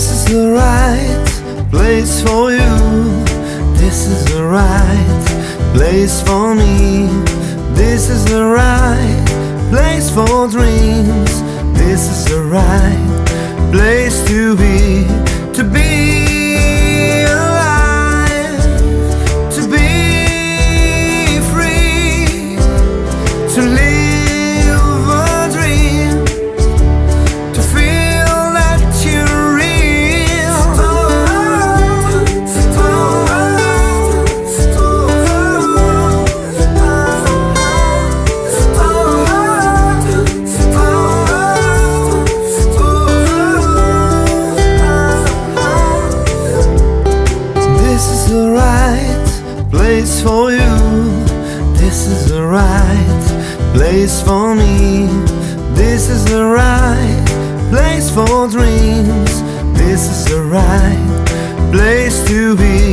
This is the right place for you. This is the right place for me. This is the right place for dreams. This is the right place to be. For you. This is the right place for me. This is the right place for dreams. This is the right place to be.